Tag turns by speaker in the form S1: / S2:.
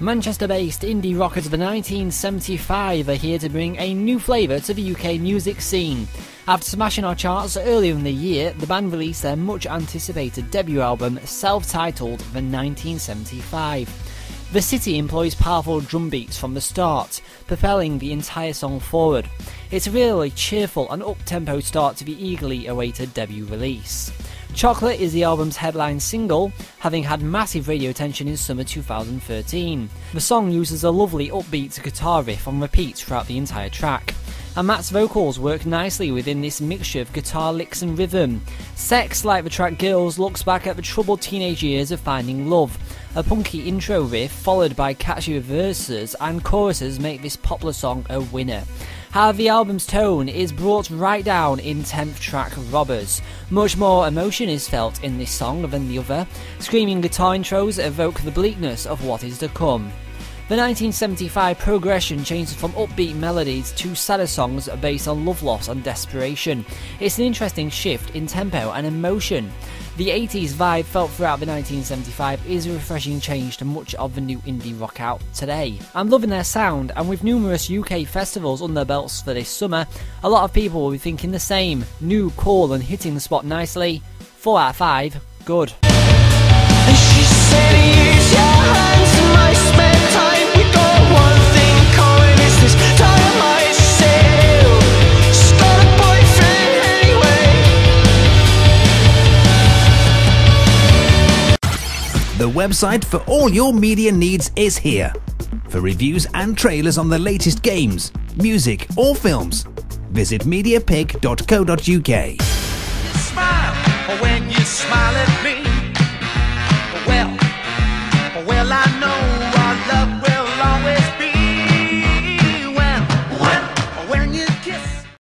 S1: Manchester based indie rockers of the 1975 are here to bring a new flavour to the UK music scene. After smashing our charts earlier in the year, the band released their much anticipated debut album, self titled The 1975. The city employs powerful drum beats from the start, propelling the entire song forward. It's a really cheerful and up tempo start to the eagerly awaited debut release. Chocolate is the album's headline single, having had massive radio attention in summer 2013. The song uses a lovely upbeat guitar riff on repeat throughout the entire track. And Matt's vocals work nicely within this mixture of guitar licks and rhythm. Sex, like the track Girls, looks back at the troubled teenage years of finding love. A punky intro riff, followed by catchy verses and choruses, make this popular song a winner. How the album's tone is brought right down in 10th track Robbers. Much more emotion is felt in this song than the other. Screaming guitar intros evoke the bleakness of what is to come. The 1975 progression changes from upbeat melodies to sadder songs based on love loss and desperation. It's an interesting shift in tempo and emotion. The 80s vibe felt throughout the 1975 is a refreshing change to much of the new indie rock out today. I'm loving their sound, and with numerous UK festivals under belts for this summer, a lot of people will be thinking the same. New, cool, and hitting the spot nicely. 4 out of 5, good.
S2: The website for all your media needs is here. For reviews and trailers on the latest games, music, or films, visit mediapick.co.uk.
S3: Smile